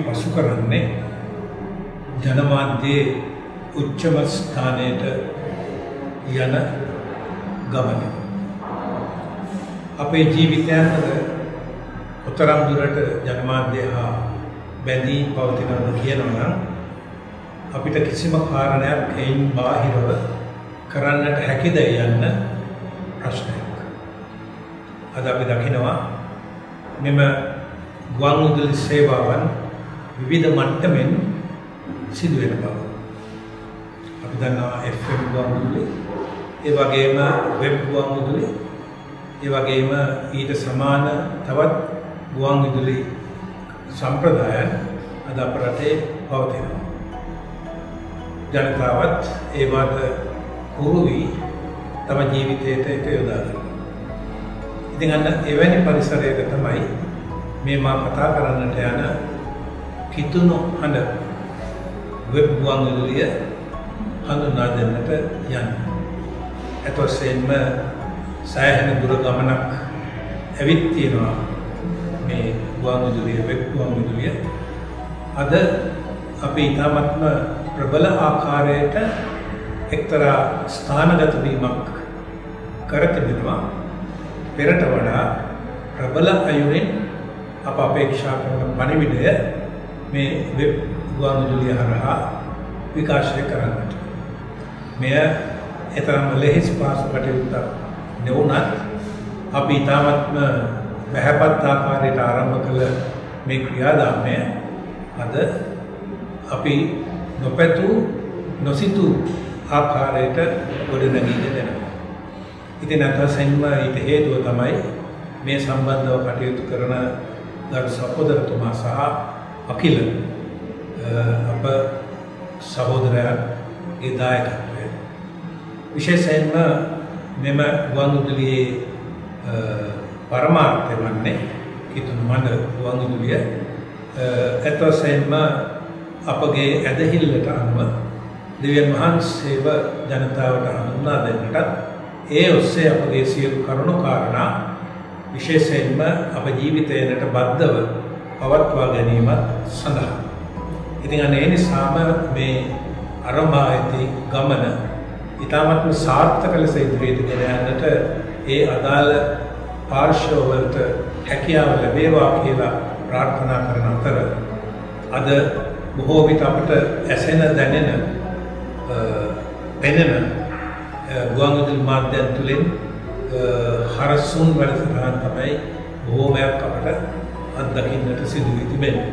අපි පසු කරන්නේ ජනමාධ්‍යයේ උච්චම ස්ථානයට යන ගමන. අපේ ජීවිතයන් තුළ කොතරම් දුරට ජනමාධ්‍ය හා බැඳී පවතිනවද කියනවා නම් අපිට කිසිම කාරණයක් එයින් බාහිරව කරන්නට හැකිද යන්න ප්‍රශ්නයක්. අද අපි දකිනවා මෙම ගුවන් විදුලි සේවාවන් විවිධ මට්ටමින් සිදුවෙන බව. අපි දන්නවා FM ගුවන් විදුලි, ඒ වගේම වෙබ් ගුවන් විදුලි, ඒ වගේම ඊට සමාන තවත් ගුවන් විදුලි සම්ප්‍රදායන් අද අප රටේ පවතිනවා. ජනතාවත් ඒවාට හුරු වී තම ජීවිතයට එක යොදා ගන්නවා. ඉතින් අන්න එවැනි පරිසරයක තමයි මේ මා කතා කරන්නට යන කිතුණු හඬ වෙබ් ගුවන් විදුලිය හඳුනා දෙන්නට යන්නේ. ඒත් වශයෙන්ම සෑහෙන දුර ගමනක් ඇවිත් තියෙනවා මේ ගුවන් විදුලිය වෙබ් ගුවන් විදුලිය. අද අපි ඊටමත්ම ප්‍රබල ආකාරයට එක්තරා ස්ථානගත වීමක් කර තිබෙනවා. පෙරට වඩා ප්‍රබල අයුරින් අප අපේක්ෂා කරන පණිවිඩය මේ වෙබ් ගුවන් විදුලිය හරහා විකාශය කරන්නට. මෙය එතරම් ලෙහෙසි පහසු කටයුත්තක් නෙවුණත් අපි ඉතාමත්ම බැහැපත් ආකාරයට ආරම්භ කළ මේ ක්‍රියාදාමය අද අපි නොපැතු නොසිතු ආකාරයට ගොඩනැගීගෙන දෙනවා. ඉතින් අතසෙන්ම ඊට හේතුව තමයි මේ සම්බන්ධව කටයුතු කරන ගරු සහෝදරතුමා සහ අකිල අප සහෝදරයන්ගේ දායකත්වය. විශේෂයෙන්ම මෙම ගුවන්විදුලියේ පරමාර්ථය වන්නේ කිතුණු මඩ ගුවන්විදුලිය ඇත්ත වශයෙන්ම අපගේ ඇදහිල්ලට අනුව දෙවියන් වහන්සේව ජනතාවට හඳුන්වා දෙන්නටත් ඒ ඔස්සේ අපගේ සියලු කරුණු කාරණා විශේෂයෙන්ම අප ජීවිතයනට බද්ධව පවත්වා ගැනීමත් සඳහා. ඉතින් අන්න ඒ නිසාම මේ අරඹා ඇති ගමන ඉතාමත්ම සාර්ථක ලෙස ඉදිරියට ගෙන යන්නට ඒ අදාළ පාර්ශවවලට හැකියාව ලැබේවා කියලා ප්‍රාර්ථනා කරන අතර අද බොහෝ විට අපට ඇසෙන දැනෙන පෙනෙන ගුවන්විදුලි මාධ්‍යයන් තුළින් හරසුන් වැඩසටහන් තමයි බොහෝමයක් අපට අත්දකින්නට සිදු වී තිබෙන්නේ.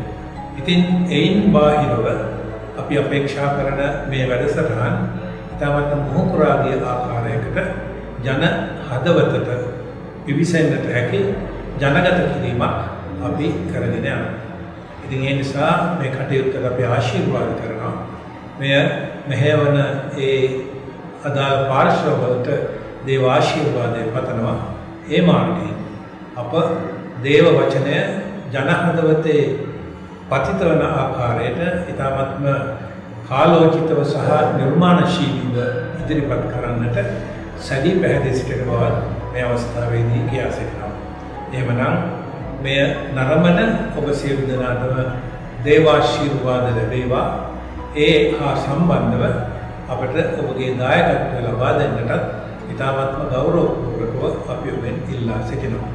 ඉතින් එයින් බාහිරව අපි අපේක්ෂා කරන මේ වැඩසටහන් ඉතාමත් මොහොකුරාගිය ආකාරයකට ජන හදවතට පිවිසෙන්නට හැකි ජනගත කිරීමක් අපි කරගෙන යනවා. ඉතින් ඒ නිසා මේ කටයුත්තට අපි ආශිර්වාද කරනවා. මෙය මෙහෙවන ඒ අදාළ පාර්ශ්වවලට දේව ආශිර්වාදය පතනවා. ඒ මාර්ගයෙන් අප දේව වචනය ජනහදවතේ පතිත වන ආකාරයට ඉතාමත්ම කාලෝචිතව සහ නිර්මාණශීලීව ඉදිරිපත් කරන්නට සැදී පැහැදිලි සිටින බවත් මේ අවස්ථාවේදී කියා සිටිනවා. එහෙමනම් මෙය නරඹන ඔබ සියලු දෙනාටම දේවාශිර්වාද ලැබේවා. ඒ හා සම්බන්ධව අපට ඔබගේ දායකත්වය ලබා දෙන්නටත් ඉතාමත්ම ගෞරවපූර්වකව අපි ඔබෙන් ඉල්ලා සිටිනවා.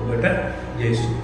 ඔබට ජේසුස්